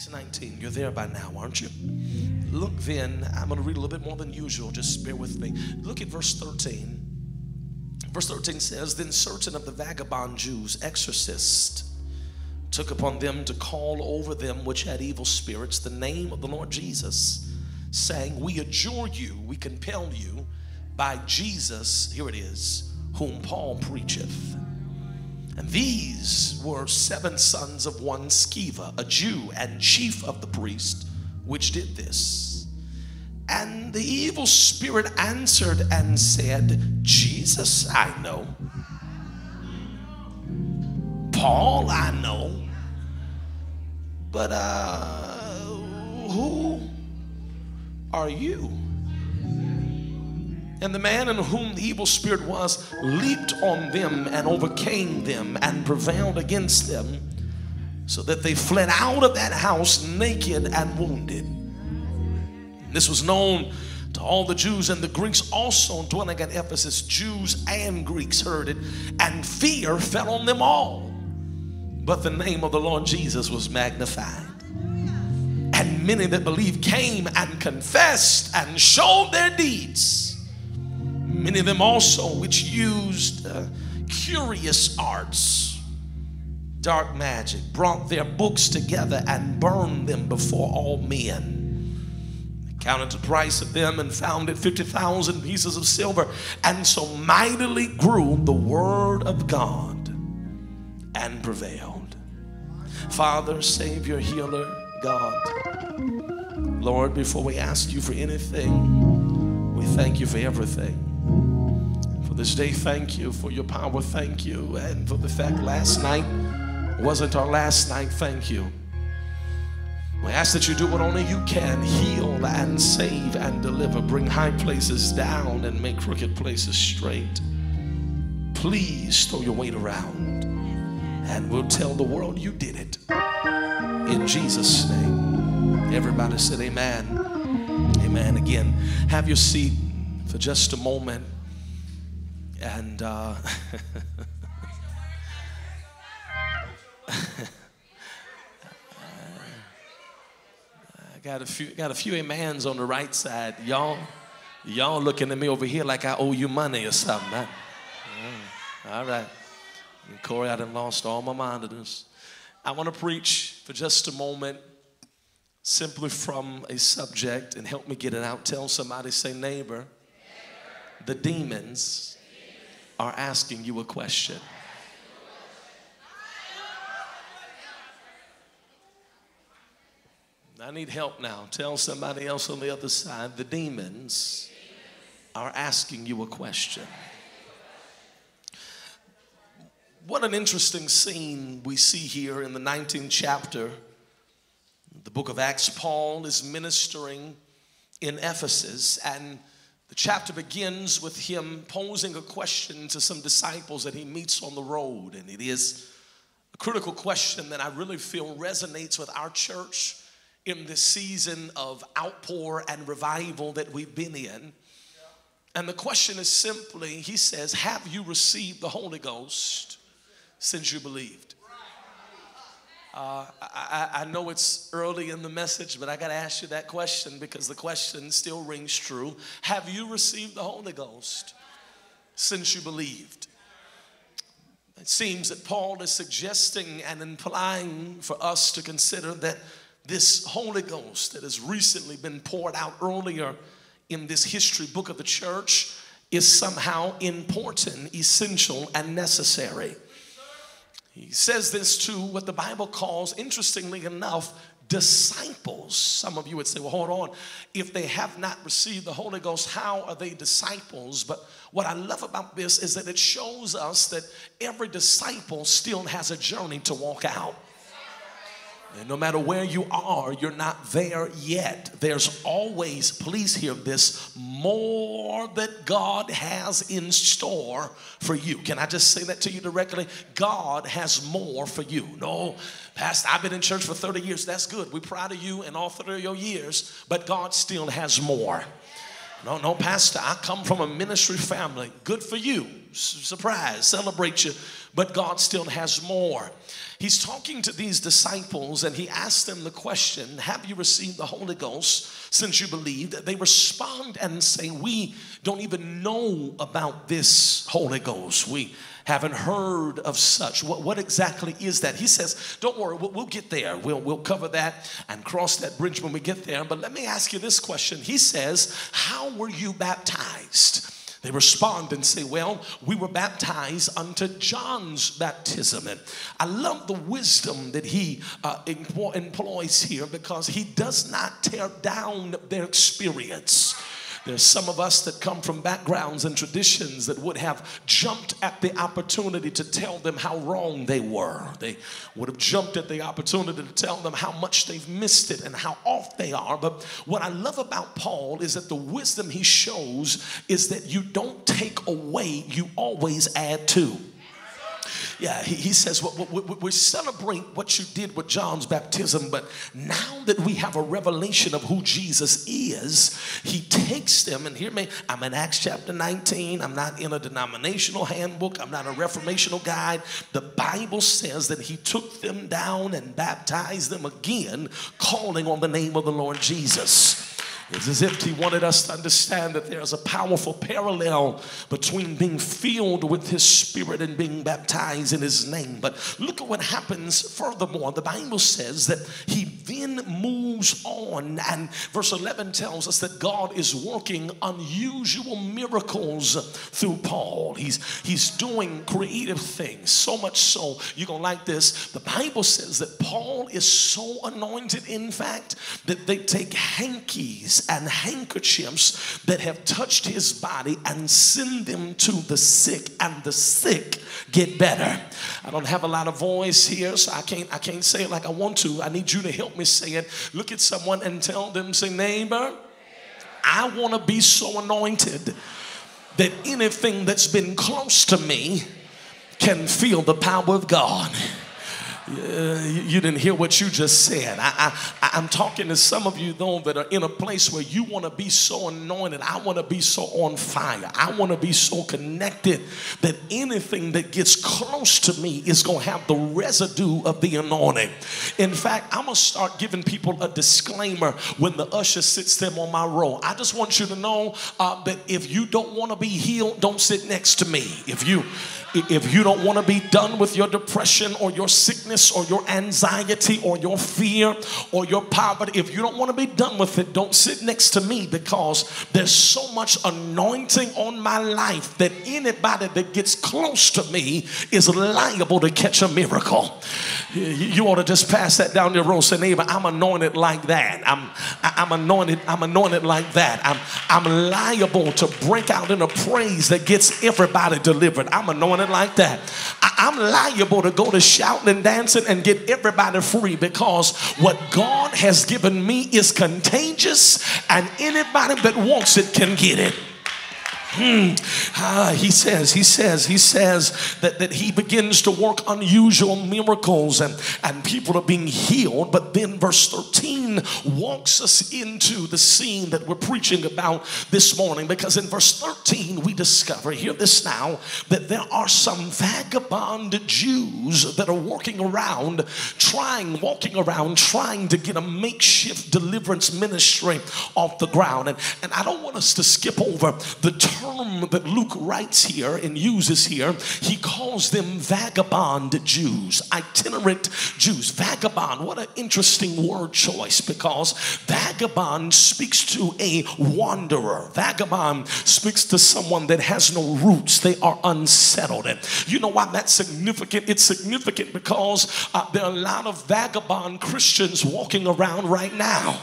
Acts 19. You're there by now, aren't you? Look then, I'm going to read a little bit more than usual. Just bear with me. Look at verse 13. Verse 13 says, Then certain of the vagabond Jews, exorcists, took upon them to call over them which had evil spirits the name of the Lord Jesus, saying, We adjure you, we compel you by Jesus, here it is, whom Paul preacheth. And these were seven sons of one Sceva, a Jew and chief of the priest, which did this. And the evil spirit answered and said, Jesus, I know. Paul, I know. But uh, who are you? And the man in whom the evil spirit was leaped on them and overcame them and prevailed against them, so that they fled out of that house naked and wounded. This was known to all the Jews and the Greeks also dwelling at Ephesus. Jews and Greeks heard it, and fear fell on them all. But the name of the Lord Jesus was magnified. And many that believed came and confessed and showed their deeds. Many of them also, which used uh, curious arts, dark magic, brought their books together and burned them before all men counted the price of them and found it 50,000 pieces of silver. And so mightily grew the word of God and prevailed. Father, Savior, Healer, God. Lord, before we ask you for anything, we thank you for everything. For this day, thank you. For your power, thank you. And for the fact last night wasn't our last night, thank you. We ask that you do what only you can heal and save and deliver, bring high places down and make crooked places straight. Please throw your weight around and we'll tell the world you did it. In Jesus' name. Everybody said, Amen. Amen. Again, have your seat for just a moment. And uh, got a few got a few amens on the right side. Y'all, y'all looking at me over here like I owe you money or something. I, all right. And Corey, I done lost all my monitors. I want to preach for just a moment simply from a subject and help me get it out. Tell somebody, say, neighbor, neighbor. the demons are asking you a question. I need help now. Tell somebody else on the other side the demons are asking you a question. What an interesting scene we see here in the 19th chapter. The book of Acts, Paul is ministering in Ephesus, and the chapter begins with him posing a question to some disciples that he meets on the road. And it is a critical question that I really feel resonates with our church in this season of outpour and revival that we've been in. And the question is simply, he says, Have you received the Holy Ghost since you believed? Uh, I, I, know it's early in the message, but I got to ask you that question because the question still rings true. Have you received the Holy Ghost since you believed? It seems that Paul is suggesting and implying for us to consider that this Holy Ghost that has recently been poured out earlier in this history book of the church is somehow important, essential, and necessary. He says this to what the Bible calls, interestingly enough, disciples. Some of you would say, well, hold on. If they have not received the Holy Ghost, how are they disciples? But what I love about this is that it shows us that every disciple still has a journey to walk out. And no matter where you are, you're not there yet. There's always, please hear this, more that God has in store for you. Can I just say that to you directly? God has more for you. No, Pastor, I've been in church for 30 years. That's good. We're proud of you and all 30 of your years, but God still has more. No, no, Pastor, I come from a ministry family. Good for you. Surprise, celebrate you, but God still has more. He's talking to these disciples and he asks them the question Have you received the Holy Ghost since you believed? They respond and say, We don't even know about this Holy Ghost. We haven't heard of such. What, what exactly is that? He says, Don't worry, we'll, we'll get there. We'll, we'll cover that and cross that bridge when we get there. But let me ask you this question. He says, How were you baptized? They respond and say, Well, we were baptized unto John's baptism. And I love the wisdom that he uh, employs here because he does not tear down their experience. There's some of us that come from backgrounds and traditions that would have jumped at the opportunity to tell them how wrong they were. They would have jumped at the opportunity to tell them how much they've missed it and how off they are. But what I love about Paul is that the wisdom he shows is that you don't take away, you always add to. Yeah, he, he says, well, we, we celebrate what you did with John's baptism, but now that we have a revelation of who Jesus is, he takes them, and hear me, I'm in Acts chapter 19. I'm not in a denominational handbook, I'm not a reformational guide. The Bible says that he took them down and baptized them again, calling on the name of the Lord Jesus. It's as if he wanted us to understand that there's a powerful parallel between being filled with his spirit and being baptized in his name. But look at what happens furthermore. The Bible says that he then moves on, and verse 11 tells us that God is working unusual miracles through Paul. He's, he's doing creative things, so much so, you're gonna like this. The Bible says that Paul is so anointed, in fact, that they take hankies and handkerchiefs that have touched his body and send them to the sick, and the sick get better. I don't have a lot of voice here, so I can't I can't say it like I want to. I need you to help me say it. Look at someone and tell them, say, neighbor, I want to be so anointed that anything that's been close to me can feel the power of God. Uh, you didn't hear what you just said. I, I, I'm talking to some of you, though, that are in a place where you want to be so anointed. I want to be so on fire. I want to be so connected that anything that gets close to me is going to have the residue of the anointing. In fact, I'm going to start giving people a disclaimer when the usher sits them on my row. I just want you to know uh, that if you don't want to be healed, don't sit next to me. If you if you don't want to be done with your depression or your sickness or your anxiety or your fear or your poverty, if you don't want to be done with it, don't sit next to me because there's so much anointing on my life that anybody that gets close to me is liable to catch a miracle. You ought to just pass that down your road. Say, neighbor, I'm anointed like that. I'm, I'm anointed. I'm anointed like that. I'm, I'm liable to break out in a praise that gets everybody delivered. I'm anointed like that. I, am liable to go to shouting and dancing and get everybody free because what God has given me is contagious and anybody that wants it can get it. Hmm. Ah, he says, he says, he says that, that he begins to work unusual miracles and, and people are being healed. But then verse 13 walks us into the scene that we're preaching about this morning because in verse 13 we discover, hear this now, that there are some vagabond Jews that are walking around, trying, walking around, trying to get a makeshift deliverance ministry off the ground. And, and I don't want us to skip over the term that Luke writes here and uses here, he calls them vagabond Jews, itinerant Jews. Vagabond, what an interesting word choice because vagabond speaks to a wanderer. Vagabond speaks to someone that has no roots, they are unsettled. And you know why that's significant? It's significant because uh, there are a lot of vagabond Christians walking around right now.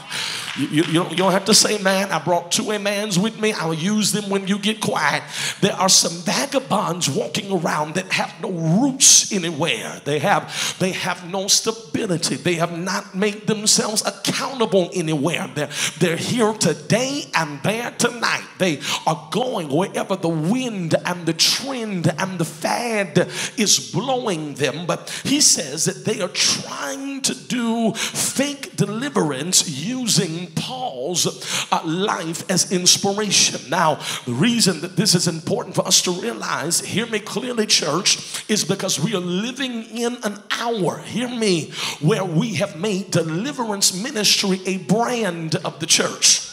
You, you, you, don't, have to say, man, I brought two amens with me. I'll use them when you get quiet. There are some vagabonds walking around that have no roots anywhere. They have, they have no stability. They have not made themselves accountable anywhere. They're, they're here today and there tonight. They are going wherever the wind and the trend and the fad is blowing them. But he says that they are trying to do fake deliverance using Paul's uh, life as inspiration. Now, the reason that this is important for us to realize, hear me clearly, church, is because we are living in an hour, hear me, where we have made deliverance ministry a brand of the church.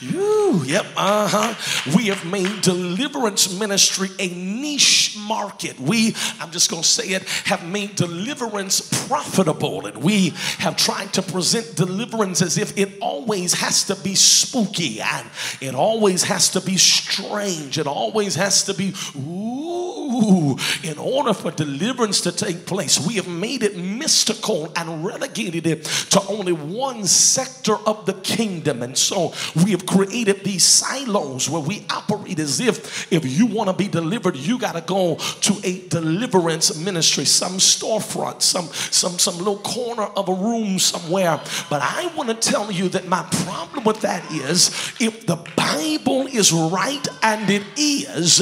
You, yep, uh huh. We have made deliverance ministry a niche market. We, I'm just going to say it, have made deliverance profitable. And we have tried to present deliverance as if it always has to be spooky and it always has to be strange. It always has to be, ooh, in order for deliverance to take place. We have made it mystical and relegated it to only one sector of the kingdom. And so we have created these silos where we operate as if if you want to be delivered, you got to go to a deliverance ministry, some storefront, some some some little corner of a room somewhere. But I want to tell you that my problem with that is if the Bible is right and it is,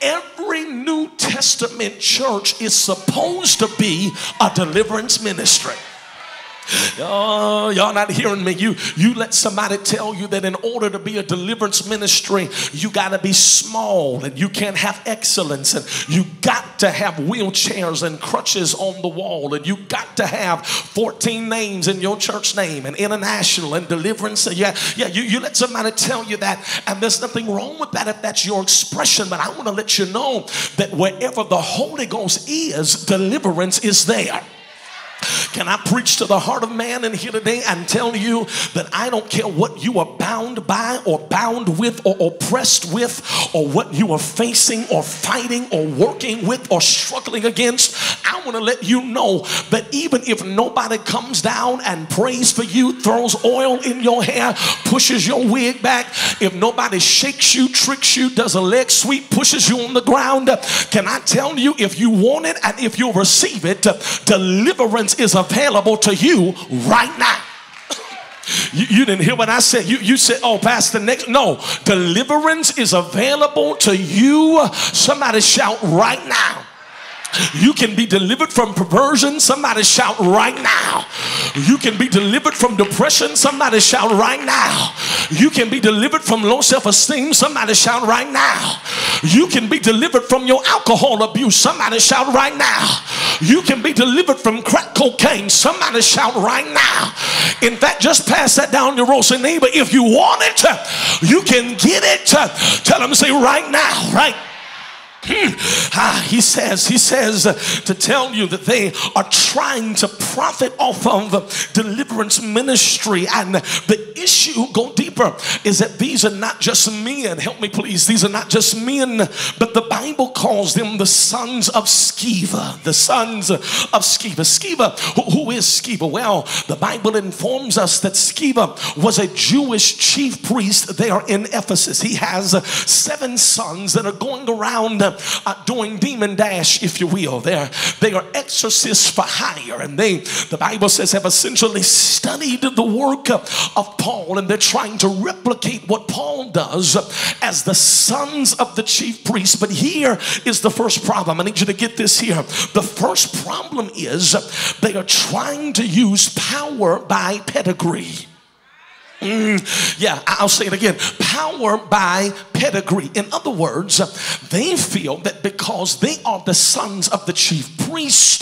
every New Testament church is supposed to be a deliverance ministry. Oh, y'all not hearing me. You you let somebody tell you that in order to be a deliverance ministry, you got to be small and you can't have excellence and you got to have wheelchairs and crutches on the wall and you got to have 14 names in your church name and international and deliverance. Yeah, yeah, you, you let somebody tell you that, and there's nothing wrong with that if that's your expression. But I want to let you know that wherever the Holy Ghost is, deliverance is there. Can I preach to the heart of man in here today and tell you that I don't care what you are bound by or bound with or oppressed with or what you are facing or fighting or working with or struggling against? I want to let you know that even if nobody comes down and prays for you, throws oil in your hair, pushes your wig back, if nobody shakes you, tricks you, does a leg sweep, pushes you on the ground, can I tell you if you want it and if you receive it, deliverance is available to you right now. You, you, didn't hear what I said. You, you said, oh, Pastor, next. No, deliverance is available to you. Somebody shout right now. You can be delivered from perversion. Somebody shout right now. You can be delivered from depression. Somebody shout right now. You can be delivered from low self esteem. Somebody shout right now. You can be delivered from your alcohol abuse. Somebody shout right now. You can be delivered from crack cocaine. Somebody shout right now. In fact, just pass that down your road. Say, neighbor, if you want it, you can get it. Tell them, say, right now, right Ah, he says, he says to tell you that they are trying to profit off of deliverance ministry. And the issue, go deeper, is that these are not just men. Help me, please. These are not just men, but the Bible calls them the sons of Sceva. The sons of Sceva. Sceva, who is Sceva? Well, the Bible informs us that Sceva was a Jewish chief priest there in Ephesus. He has seven sons that are going around uh, doing demon dash, if you will. They're, they are exorcists for hire, and they, the Bible says, have essentially studied the work of Paul, and they're trying to replicate what Paul does as the sons of the chief priest. But here is the first problem. I need you to get this here. The first problem is they are trying to use power by pedigree. Mm, yeah, I'll say it again. Power by pedigree. In other words, they feel that because they are the sons of the chief priest,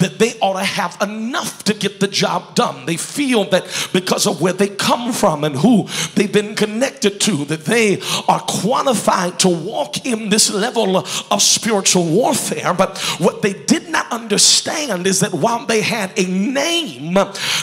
that they ought to have enough to get the job done. They feel that because of where they come from and who they've been connected to, that they are qualified to walk in this level of spiritual warfare. But what they did not understand is that while they had a name,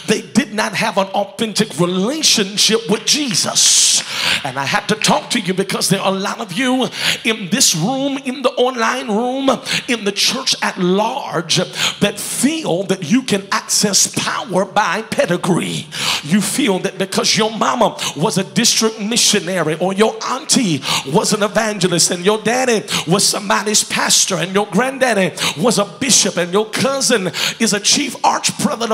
they did not have an authentic relationship with Jesus. And I had to talk to you because there are a lot of you in this room, in the online room, in the church at large that feel that you can access power by pedigree. You feel that because your mama was a district missionary or your auntie was an evangelist and your daddy was somebody's pastor and your granddaddy was a bishop and your cousin is a chief arch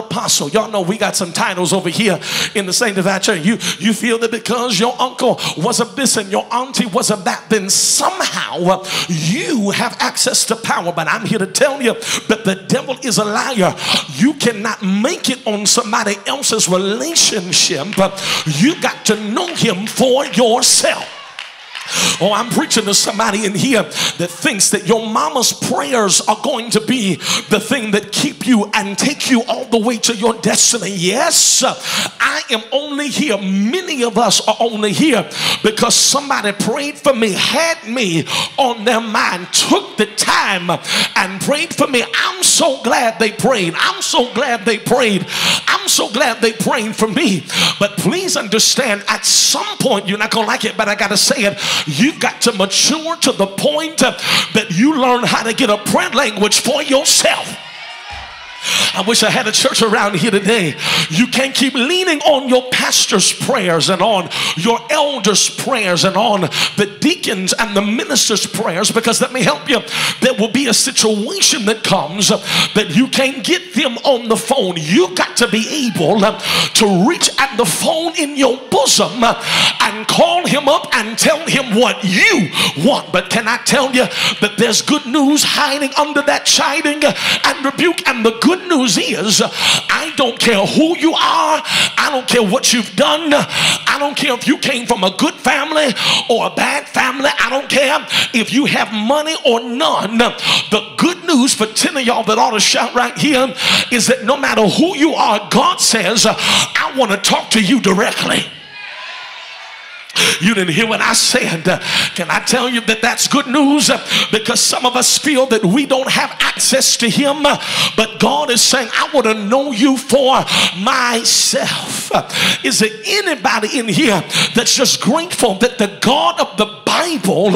apostle. Y'all know we got some titles over here in the sanctified church. You you feel that because your uncle was a this and your auntie was a that, then somehow you have access to power. But I'm here to tell you that the devil is a liar. You cannot make it on somebody else's relationship relationship, you got to know him for yourself. Oh, I'm preaching to somebody in here that thinks that your mama's prayers are going to be the thing that keep you and take you all the way to your destiny. Yes, I am only here. Many of us are only here because somebody prayed for me, had me on their mind, took the time and prayed for me. I'm so glad they prayed. I'm so glad they prayed. I'm so glad they prayed for me. But please understand, at some point, you're not going to like it, but I got to say it You've got to mature to the point that you learn how to get a prayer language for yourself. I wish I had a church around here today. You can't keep leaning on your pastor's prayers and on your elders' prayers and on the deacons and the ministers' prayers because let me help you. There will be a situation that comes that you can't get them on the phone. You got to be able to reach at the phone in your bosom and call him up and tell him what you want. But can I tell you that there's good news hiding under that chiding and rebuke and the good news is, I don't care who you are, I don't care what you've done, I don't care if you came from a good family or a bad family, I don't care if you have money or none. The good news for 10 of y'all that ought to shout right here is that no matter who you are, God says, I want to talk to you directly. You didn't hear what I said. Can I tell you that that's good news? Because some of us feel that we don't have access to Him, but God is saying, I want to know you for myself. Is there anybody in here that's just grateful that the God of the Bible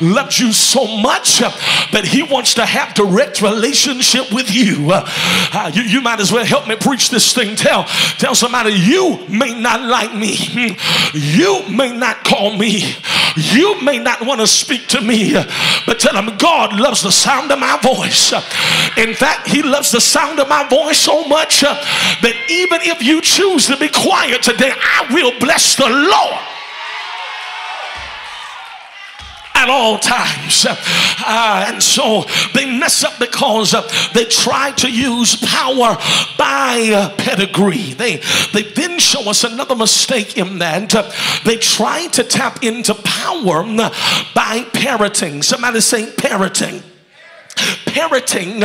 loves you so much that He wants to have direct relationship with you? Uh, you, you might as well help me preach this thing. Tell, tell somebody, you may not like me. You may not not call me. You may not want to speak to me, but tell him God loves the sound of my voice. In fact, He loves the sound of my voice so much that even if you choose to be quiet today, I will bless the Lord. At all times. Uh, and so they mess up because they try to use power by pedigree. They, they then show us another mistake in that they try to tap into power by parroting. Somebody say parroting parenting,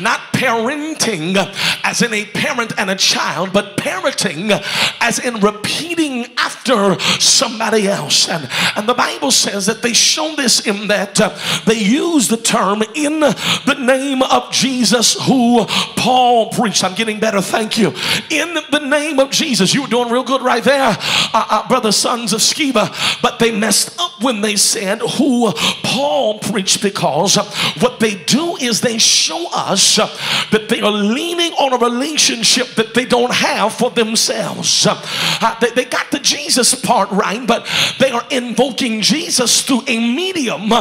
not parenting as in a parent and a child, but parenting as in repeating after somebody else. And, and the Bible says that they show this in that uh, they use the term in the name of Jesus who Paul preached. I'm getting better, thank you. In the name of Jesus. You were doing real good right there, uh, uh, brother, sons of Sceva. But they messed up when they said who Paul preached because what they do is they show us that they are leaning on a relationship that they don't have for themselves. Uh, they, they got the Jesus part right, but they are invoking Jesus through a medium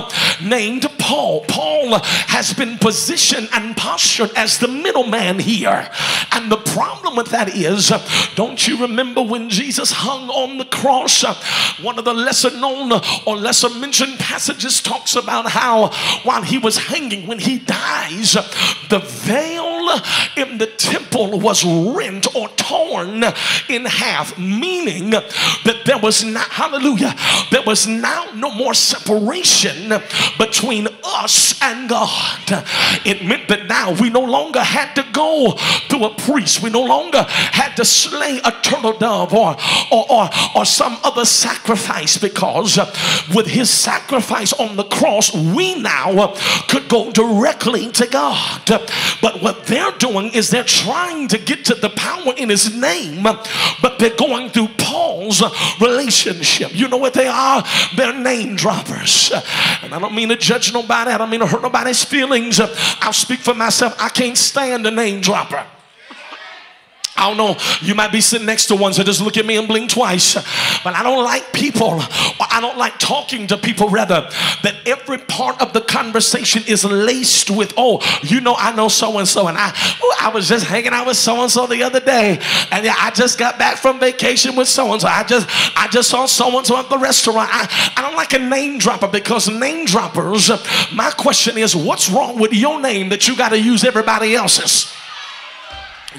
named Paul. Paul has been positioned and postured as the middleman here. And the problem with that is, don't you remember when Jesus hung on the cross? One of the lesser known or lesser mentioned passages talks about how while he was hanging, when he dies, the veil in the temple was rent or torn in half, meaning that there was not, hallelujah, there was now no more separation between us and God. It meant that now we no longer had to go through a priest, we no longer had to slay a turtle dove or, or, or, or some other sacrifice because with his sacrifice on the cross, we now could go directly to God. But what they're doing is they're trying to get to the power in his name, but they're going through Paul's relationship. You know what they are? They're name droppers. And I don't mean to judge nobody, I don't mean to hurt nobody's feelings. I'll speak for myself. I can't stand a name dropper. I don't know, you might be sitting next to one, so just look at me and blink twice. But I don't like people, I don't like talking to people, rather, that every part of the conversation is laced with, oh, you know, I know so and so, and I, oh, I was just hanging out with so and so the other day, and yeah, I just got back from vacation with so and so. I just, I just saw so and so at the restaurant. I, I don't like a name dropper because name droppers, my question is, what's wrong with your name that you got to use everybody else's?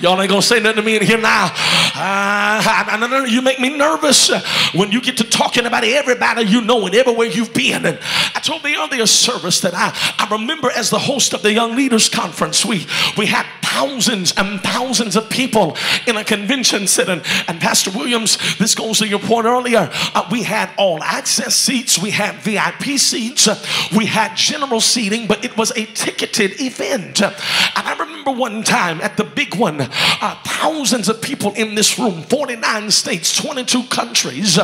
Y'all ain't gonna say nothing to me in here now. Uh, you make me nervous when you get to talking about everybody you know and everywhere you've been. And I told the earlier service that I, I remember as the host of the Young Leaders Conference, we, we had thousands and thousands of people in a convention center. And Pastor Williams, this goes to your point earlier. Uh, we had all access seats, we had VIP seats, uh, we had general seating, but it was a ticketed event. And I remember one time at the big one, uh, thousands of people in this room, 49 states, 22 countries,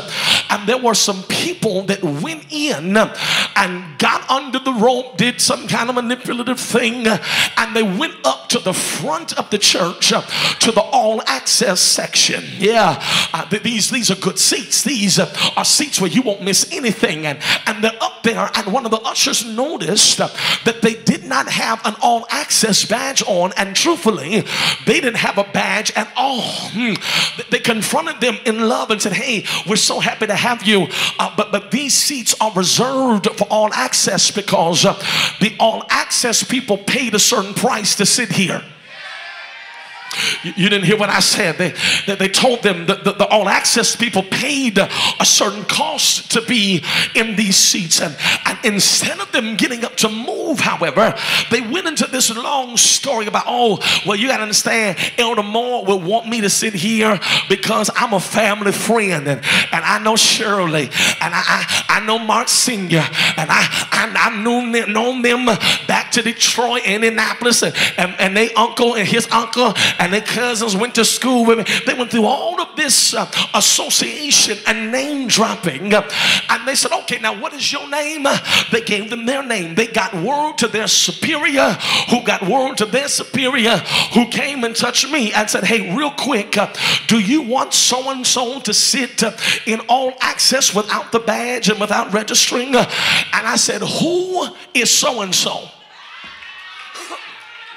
and there were some people that went in and got under the rope, did some kind of manipulative thing, and they went up to the front of the church to the all access section. Yeah, uh, these, these are good seats. These uh, are seats where you won't miss anything. And, and they're up there, and one of the ushers noticed that they did not have an all access badge on, and truthfully, they didn't have a badge at all. Hmm. They confronted them in love and said, Hey, we're so happy to have you, uh, but, but these seats are reserved for all access because uh, the all access people paid a certain price to sit here. You, didn't hear what I said. They, they, they told them that the, the, all access people paid a certain cost to be in these seats. And, and instead of them getting up to move, however, they went into this long story about, oh, well, you got to understand, Elder Moore will want me to sit here because I'm a family friend. And, and I know Shirley. And I, I, I know Mark Sr. And I, I, I knew them, known them back to Detroit, Indianapolis. And, and, and they uncle and his uncle and their cousins went to school with me. They went through all of this uh, association and name dropping. Uh, and they said, okay, now what is your name? Uh, they gave them their name. They got word to their superior, who got word to their superior, who came and touched me and said, hey, real quick, uh, do you want so and so to sit in all access without the badge and without registering? And I said, who is so and so?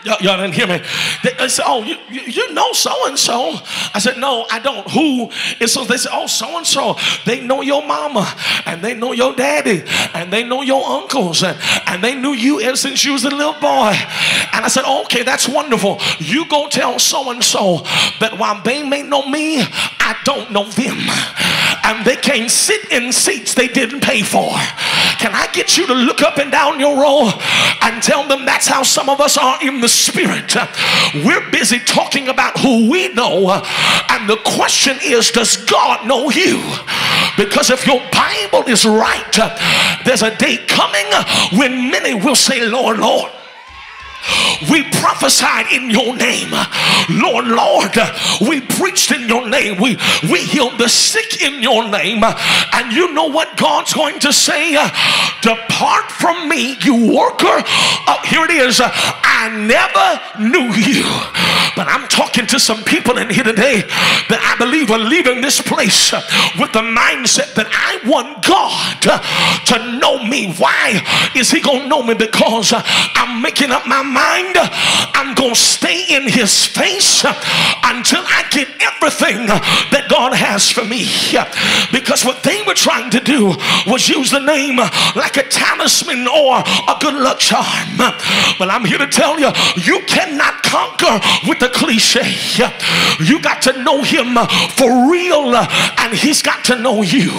Y'all, y'all didn't hear me. They, they said, Oh, you, you, know so and so. I said, No, I don't. Who? And so? They said, Oh, so and so. They know your mama and they know your daddy and they know your uncles and, and they knew you ever since you was a little boy. And I said, Okay, that's wonderful. You go tell so and so that while they may know me, I don't know them. And they can't sit in seats they didn't pay for. Can I get you to look up and down your row and tell them that's how some of us are in the spirit. We're busy talking about who we know, and the question is, does God know you? Because if your Bible is right, there's a day coming when many will say, Lord, Lord. We prophesied in your name. Lord, Lord, we preached in your name. We, we healed the sick in your name. And you know what God's going to say? Depart from me, you worker. Oh, here it is. I never knew you. But I'm talking to some people in here today that I believe are leaving this place with the mindset that I want God to know me. Why is He going to know me? Because I'm making up my mind, I'm going to stay in his face until I get everything that God has for me. Because what they were trying to do was use the name like a talisman or a good luck charm. But I'm here to tell you, you cannot conquer with the cliche. You got to know him for real, and he's got to know you.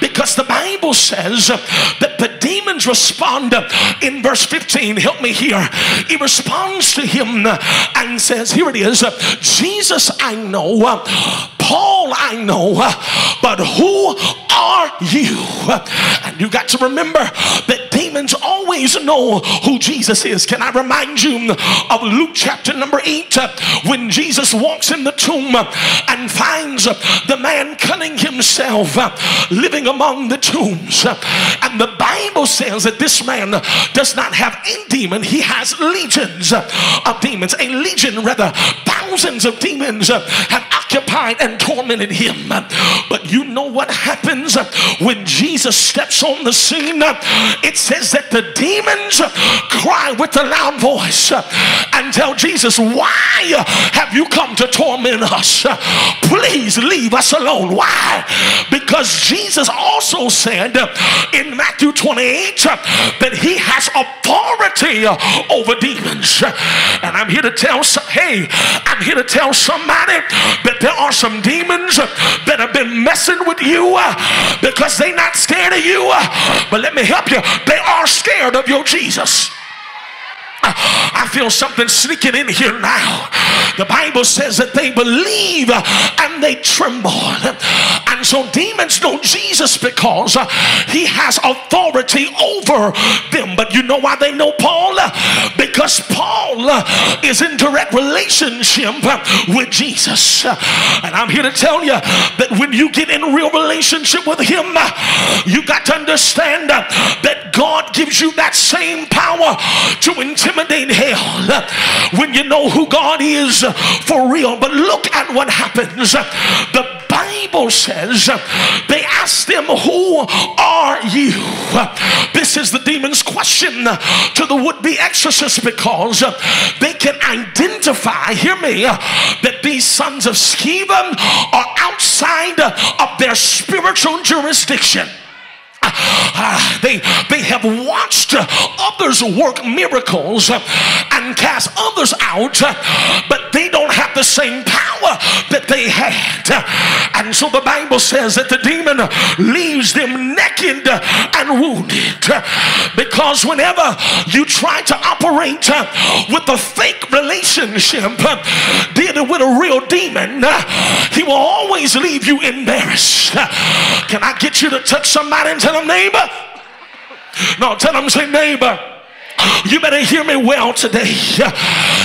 Because the Bible says that the demons respond in verse 15. Help me here he responds to him and says, Here it is. Jesus, I know, Paul, I know, but who you? And you got to remember that demons always know who Jesus is. Can I remind you of Luke chapter number 8 when Jesus walks in the tomb and finds the man cutting himself living among the tombs? And the Bible says that this man does not have a demon, he has legions of demons. A legion, rather, thousands of demons have occupied and tormented him. But you know what happens when Jesus steps on the scene? It says that the demons cry with a loud voice and tell Jesus, Why have you come to torment us? Please leave us alone. Why? Because Jesus also said in Matthew 28 that he has authority over demons. And I'm here to tell hey, I'm here to tell somebody that there are some demons that have been messing with you uh, because they're not scared of you. Uh, but let me help you, they are scared of your Jesus. I feel something sneaking in here now. The Bible says that they believe and they tremble. And so demons know Jesus because he has authority over them. But you know why they know Paul? Because Paul is in direct relationship with Jesus. And I'm here to tell you that when you get in real relationship with him, you got to understand that God gives you that same power to intimidate hell when you know who God is for real. But look at what happens. The Bible says they asked them, Who are you? This is the demon's question to the would be exorcist because they can identify, hear me, that these sons of Sceva are outside of their spiritual jurisdiction. They, they have watched others work miracles and cast others out, but they don't have the same power that they had. And so the Bible says that the demon leaves them naked and wounded because whenever you try to operate with a fake relationship dealing with a real demon, he will always leave you embarrassed. Can I get you to touch somebody and tell them, neighbor? No, tell them, say, neighbor. You better hear me well today.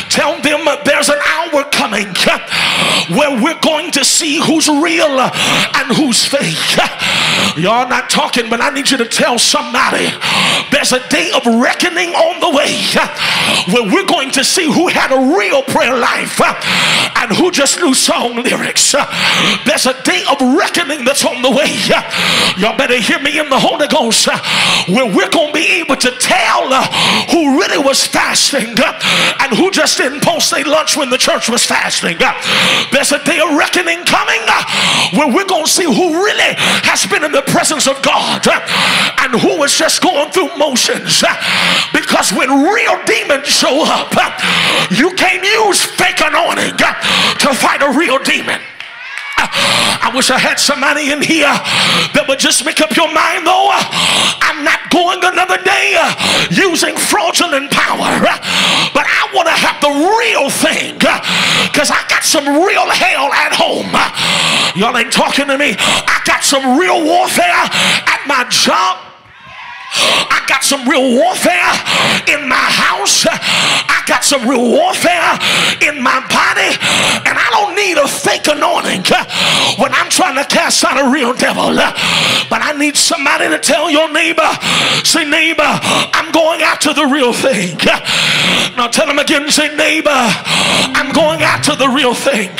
Tell them there's an hour coming where we're going to see who's real and who's fake. Y'all not talking, but I need you to tell somebody there's a day of reckoning on the way where we're going to see who had a real prayer life and who just knew song lyrics. There's a day of reckoning that's on the way. Y'all better hear me in the Holy Ghost where we're going to be able to tell who really was fasting and who just didn't post a lunch when the church was fasting. There's a day of reckoning coming where we're going to see who really has been in the presence of God and who is just going through motions. Because when real demons show up, you can't use fake anointing to fight a real demon. I wish I had somebody in here that would just make up your mind though. I'm not going another day using fraudulent power, but I want to have the real thing because I got some real hell at home. Y'all ain't talking to me. I got some real warfare at my job. I got some real warfare in my house. I got some real warfare in my body. And I don't need a fake anointing when I'm trying to cast out a real devil. But I need somebody to tell your neighbor, say, neighbor, I'm going after the real thing. Now tell him again, say, neighbor, I'm going after the real thing.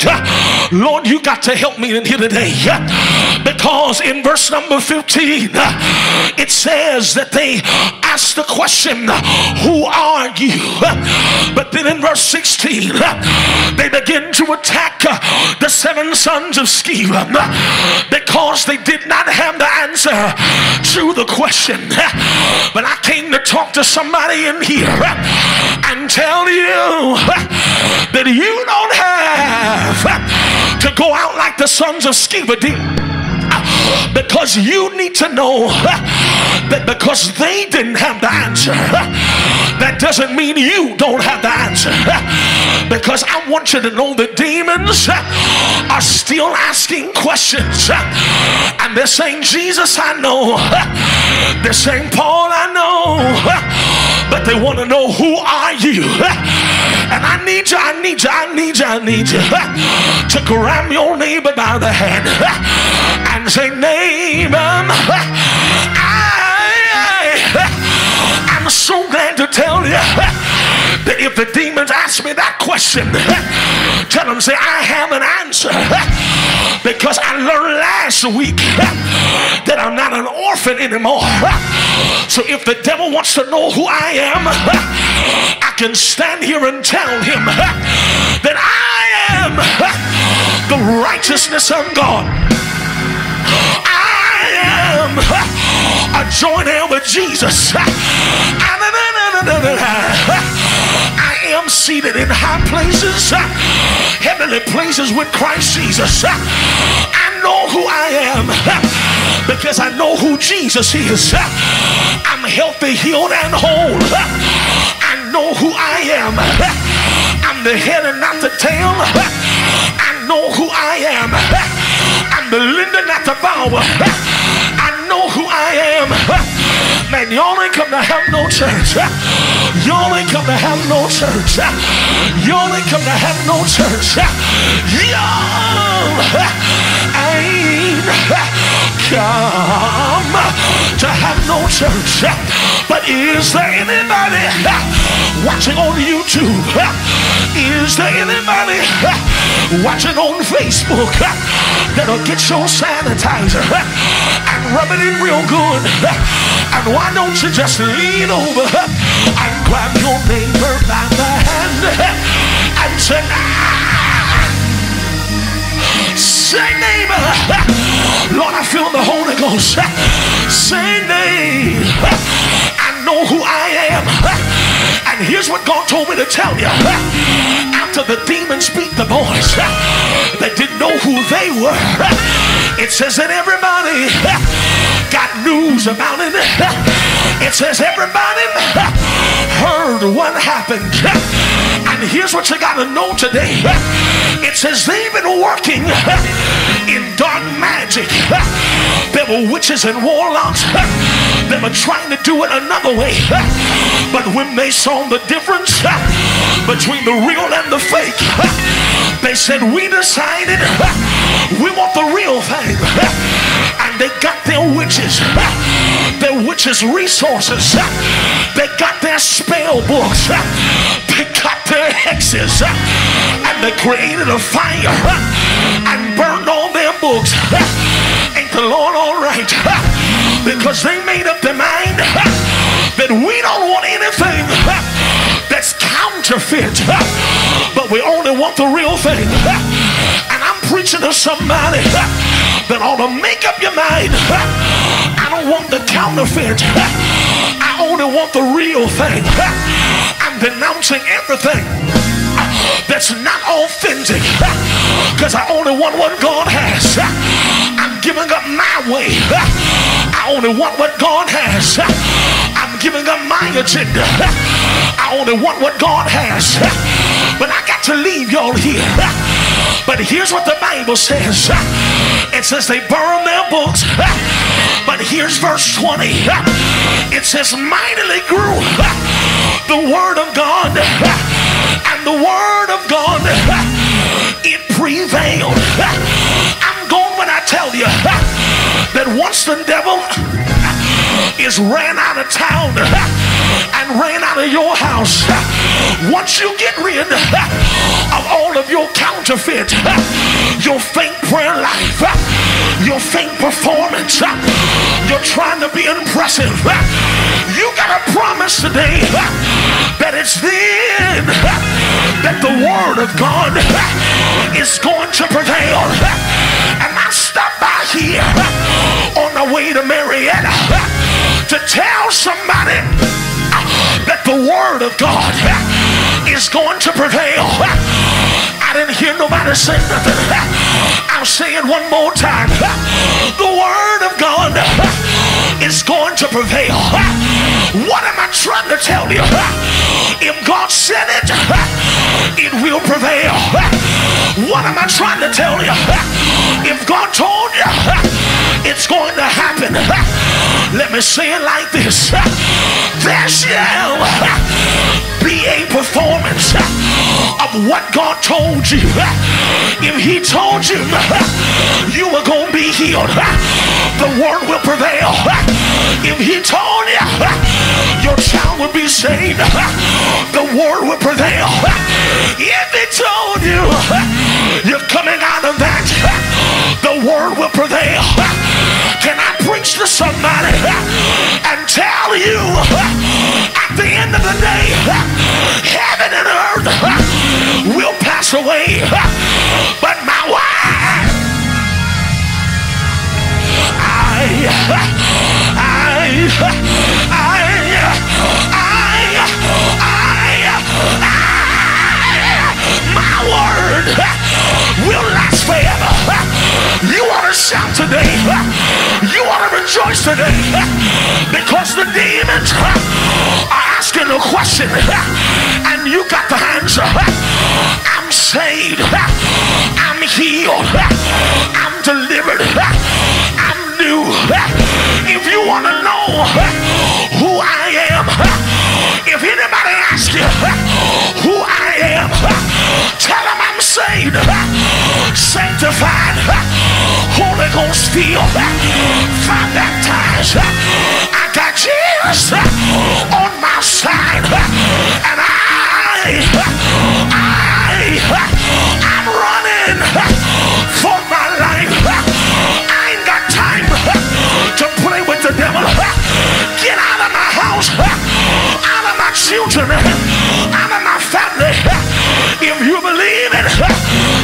Lord, you got to help me in here today. Because in verse number 15, it says that they ask the question, Who are you? But then in verse 16, they begin to attack the seven sons of Sceva because they did not have the answer to the question. But I came to talk to somebody in here and tell you that you don't have to go out like the sons of Sceva did because you need to know that because they didn't have the answer, that doesn't mean you don't have the answer. Because I want you to know the demons are still asking questions. And they're saying, Jesus, I know. They're saying, Paul, I know. But they want to know, who are you? And I need you, I need you, I need you, I need you to grab your neighbor by the hand and say, neighbor, I, I'm so glad to tell you that if the demons ask me that question, tell them, say, I have an answer. Because I learned last week that I'm not an orphan anymore. So if the devil wants to know who I am, I can stand here and tell him that I am the righteousness of God. I am a joint heir with Jesus. I am seated in high places, heavenly places with Christ Jesus. I know who I am because I know who Jesus is. I'm healthy, healed, and whole. I know who I am. I'm the head and not the tail. I know who I am. I'm the lender, not the borrower. I know who I am. Man, y'all ain't come to have no church. Y'all ain't come to have no church. Y'all ain't come to have no church. Y'all ain't come to have no church. But is there anybody watching on YouTube? Is there anybody watching on Facebook that'll get your sanitizer and rub it in real good? And why don't you just lean over and grab your neighbor by the hand and say, ah, Say neighbor, Lord, I feel the Holy Ghost. Say neighbor, I know who I am. And here's what God told me to tell you. After the demons beat the boys, they didn't know who they were. It says that everybody got news about it. It says everybody heard what happened. And here's what you got to know today. It says they've been working in dark magic. There were witches and warlocks that were trying to do it another way. But when they saw the difference between the real and the fake, they said, We decided we want the real thing. And they got their witches, witches' resources, they got their spell books, they got their hexes, and they created a fire and burned all their books. Ain't the Lord all right? Because they made up their mind that we don't want anything that's counterfeit, but we only want the real thing. And I'm preaching to somebody that ought to make up your mind. I want the counterfeit. I only want the real thing. I'm denouncing everything that's not authentic because I only want what God has. I'm giving up my way. I only want what God has. I'm giving up my agenda. I only want what God has. But I got to leave y'all here. But here's what the Bible says it says they burn their books. But here's verse 20 it says, mightily grew the word of God, and the word of God it prevailed. I'm going when I tell you that once the devil is ran out of town and ran out of your house, once you get rid of all of your counterfeit, your fake prayer life, your fake performance, you're trying to be impressive. You got a promise today that it's then that the word of God is going to prevail. And I stopped by here on the way to Marietta to tell somebody that the word of God is going to prevail. I didn't hear nobody say nothing. I'll say it one more time. The word of God is going to prevail. What am I trying to tell you? If God said it, it will prevail. What am I trying to tell you? If God told you, it's going to happen. Let me say it like this. There shall be a performance of what God told you. If He told you you were going to be healed, the word will prevail. If He told you your child will be saved, the word will prevail. If He told you you're coming out of that, the word will prevail. Can I preach to somebody and tell you at the end of the day, heaven and earth will pass away, but my wife, I I, I, word will last forever. You ought to shout today. You ought to rejoice today because the demons are asking a question and you got the Holy Ghost filled, fire baptized. I got Jesus on my side, and I, I, I'm running for my life. I ain't got time to play with the devil. Get out of my house, out of my children, out of my family. If you believe it,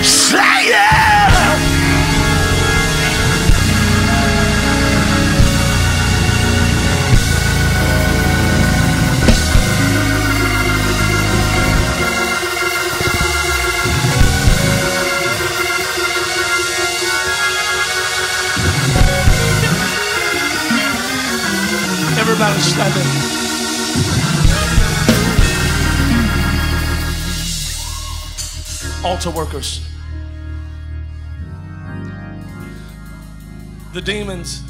say it. Everybody stand up. Altar workers. The demons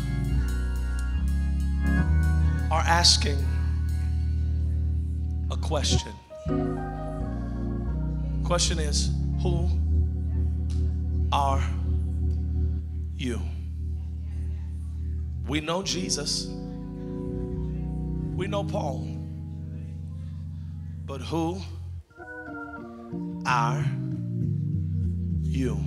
are asking a question. Question is, who are you? We know Jesus. We know Paul. But who are you?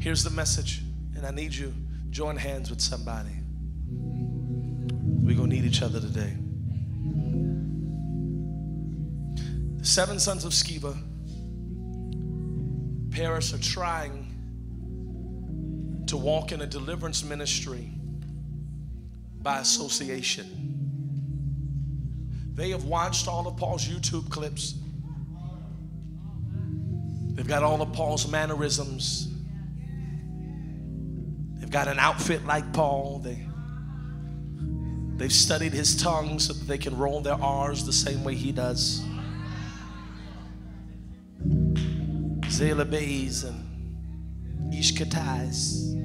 Here's the message, and I need you join hands with somebody. We're gonna need each other today. The seven sons of Sceva, Paris are trying to walk in a deliverance ministry by association. They have watched all of Paul's YouTube clips. They've got all of Paul's mannerisms. They've got an outfit like Paul. They, they've studied his tongue so that they can roll their R's the same way he does. Zalabes and Ishkatais.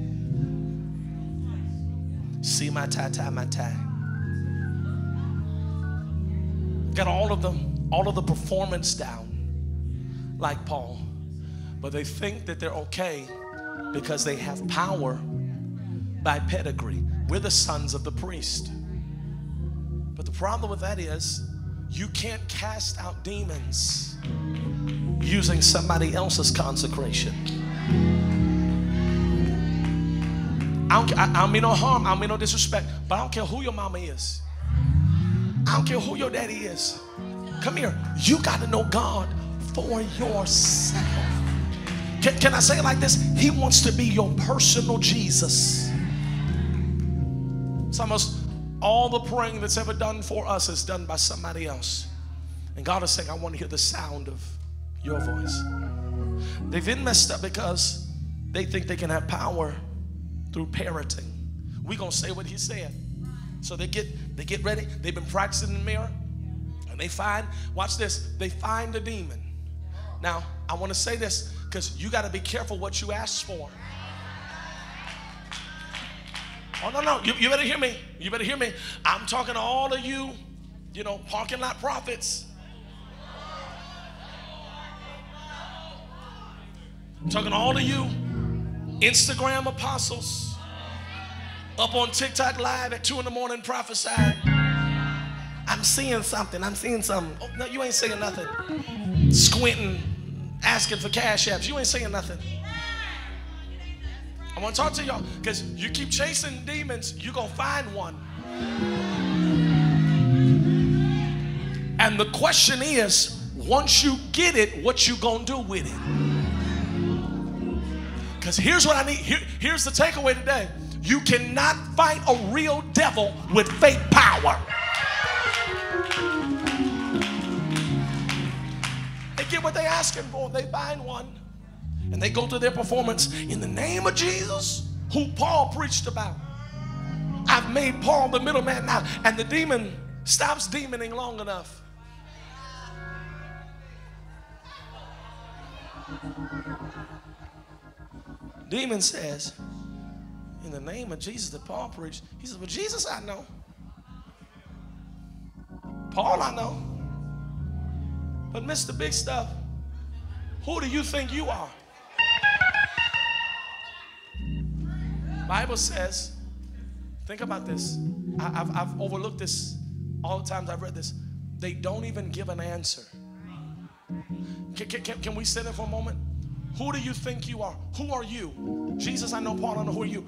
See my tie, tie, my tie. Got all of them, all of the performance down, like Paul. But they think that they're okay because they have power by pedigree. We're the sons of the priest. But the problem with that is you can't cast out demons using somebody else's consecration. I don't, I, I mean no harm, I mean no disrespect, but I don't care who your mama is. I don't care who your daddy is. Come here. You got to know God for yourself. Can, can I say it like this? He wants to be your personal Jesus. It's almost all the praying that's ever done for us is done by somebody else. And God is saying, I want to hear the sound of your voice. They've been messed up because they think they can have power through parroting. We're gonna say what he said. So they get they get ready. They've been practicing in the mirror, and they find, watch this, they find a demon. Now, I want to say this because you got to be careful what you ask for. Oh no, no, you, you better hear me. You better hear me. I'm talking to all of you, you know, parking lot prophets. I'm talking to all of you Instagram apostles up on TikTok live at two in the morning prophesying. I'm seeing something. I'm seeing something. Oh, no, you ain't saying nothing. Squinting, asking for cash apps. You ain't saying nothing. I want to talk to y'all because you keep chasing demons, you're going to find one. And the question is, once you get it, what you going to do with it? Because here's what I need. Here, here's the takeaway today. You cannot fight a real devil with fake power. They get what they're asking for, they find one, and they go to their performance in the name of Jesus, who Paul preached about. I've made Paul the middleman now, and the demon stops demoning long enough. Demon says, in the name of Jesus that Paul preached, he says, Well, Jesus I know. Paul I know. But Mr. Big Stuff, who do you think you are? Bible says, think about this. I, have I've overlooked this all the times I've read this. They don't even give an answer. Can, can, can we sit there for a moment? Who do you think you are? Who are you? Jesus, I know, Paul, I know. Who are you?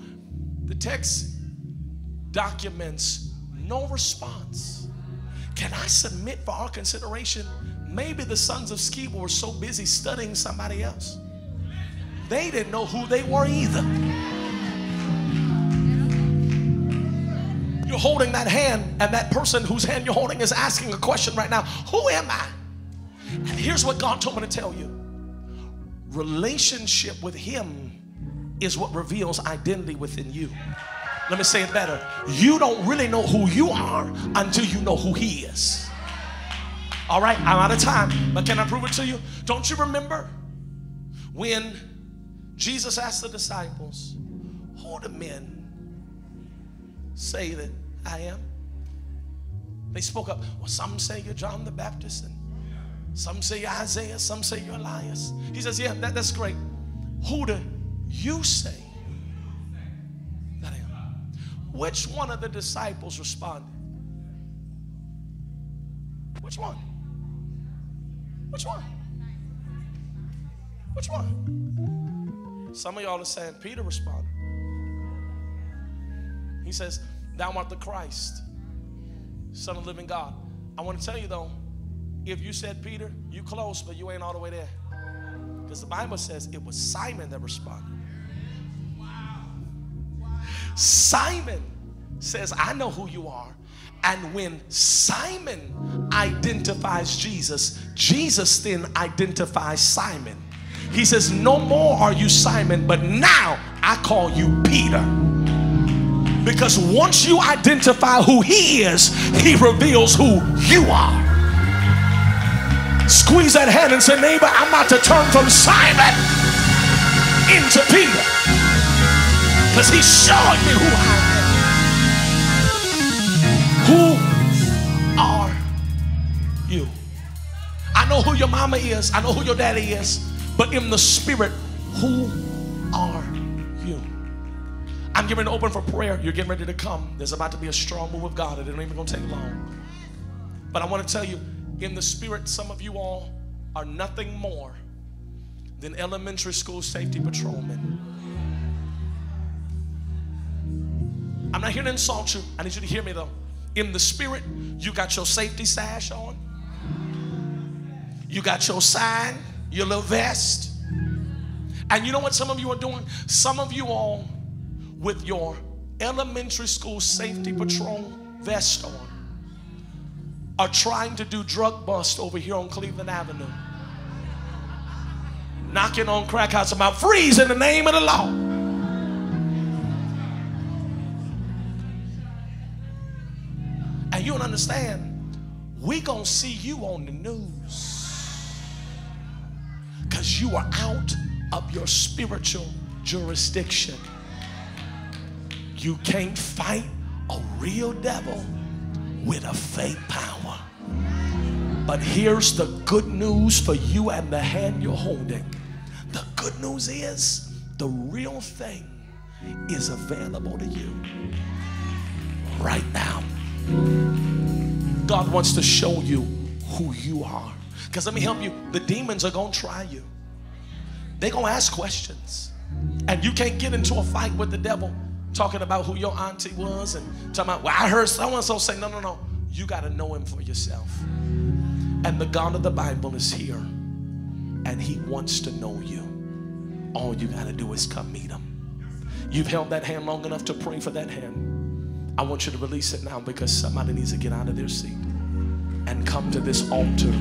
The text documents no response. Can I submit for our consideration? Maybe the sons of Sceva were so busy studying somebody else. They didn't know who they were either. You're holding that hand, and that person whose hand you're holding is asking a question right now Who am I? And here's what God told me to tell you relationship with Him is what reveals identity within you. Let me say it better. You don't really know who you are until you know who He is. All right, I'm out of time, but can I prove it to you? Don't you remember when Jesus asked the disciples, Who do men say that I am? They spoke up. Well, some say you're John the Baptist, and some say Isaiah, some say you're Elias. He says, Yeah, that, that's great. Who do you say that I am? Which one of the disciples responded? Which one? Which one? Which one? Some of y'all are saying Peter responded. He says, Thou art the Christ, Son of the living God. I want to tell you though, if you said Peter, you close, but you ain't all the way there. Because the Bible says it was Simon that responded. Wow! Simon says, I know who you are. And when Simon identifies Jesus, Jesus then identifies Simon. He says, No more are you Simon, but now I call you Peter. Because once you identify who he is, he reveals who you are. Squeeze that hand and say, neighbor, I'm about to turn from Simon into Peter. Because he's showing me who I am. Who are you? I know who your mama is. I know who your daddy is. But in the spirit, who are you? I'm getting open for prayer. You're getting ready to come. There's about to be a strong move of God. It ain't even going to take long. But I want to tell you, in the spirit, some of you all are nothing more than elementary school safety patrolmen. I'm not here to insult you. I need you to hear me though. In the spirit, you got your safety sash on, you got your sign, your little vest. And you know what some of you are doing? Some of you all with your elementary school safety patrol vest on are trying to do drug bust over here on Cleveland Avenue. Knocking on crack house about freeze in the name of the law. And you don't understand, we gonna see you on the news because you are out of your spiritual jurisdiction. You can't fight a real devil with a fake power. But here's the good news for you and the hand you're holding. The good news is the real thing is available to you right now. God wants to show you who you are. Because let me help you, the demons are going to try you. They're going to ask questions. And you can't get into a fight with the devil talking about who your auntie was and talking about, well, I heard someone so say, no, no, no. You got to know him for yourself. And the God of the Bible is here and he wants to know you. All you got to do is come meet him. You've held that hand long enough to pray for that hand. I want you to release it now because somebody needs to get out of their seat and come to this altar